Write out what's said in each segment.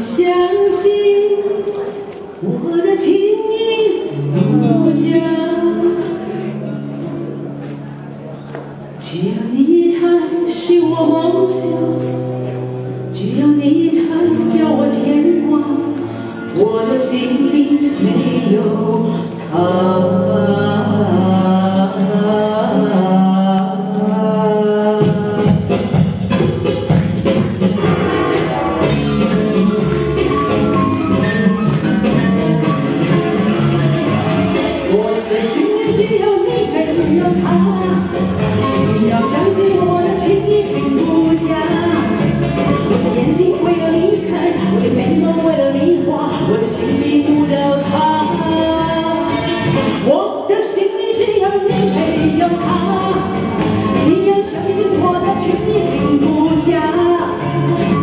我相信我的情意不假，只要你一猜，是我梦想，只要你一猜，叫我牵挂，我的心里没有他。心里只有你，没有他。你要相信我的情意并不假。我的眼睛为了你看，我的眉毛为了你画，我的情敌不了他。我的心里只有你，没有他。你要相信我的情意并不假。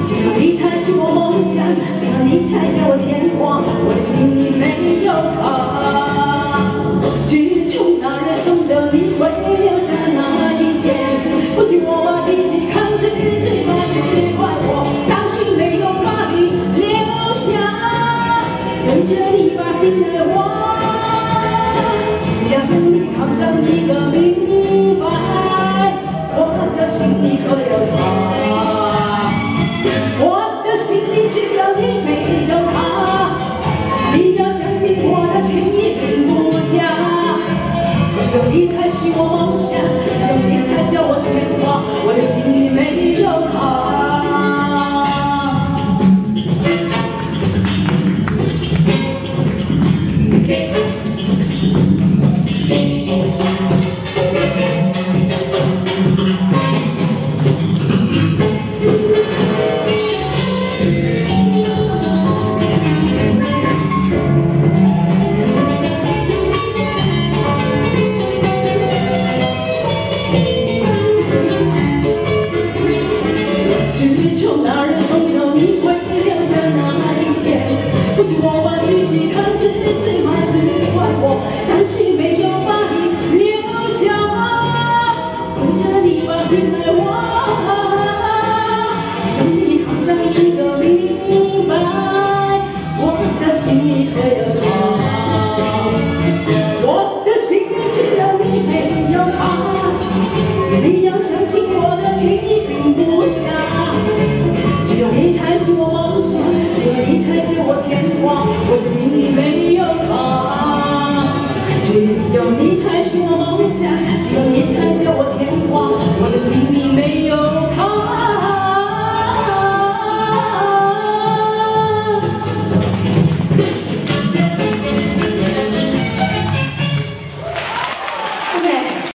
只有你才是我梦想，只有你才叫我牵挂。想你更明白我的心里可有他我的心里只有你没有他。你要相信我的情意并不假。只有你才是我梦想。你会自由的那一天，不是我把自己看太重，还是怪我担心没有把你留下。为着你把心爱我，为你好像一个明白，我的心已碎了。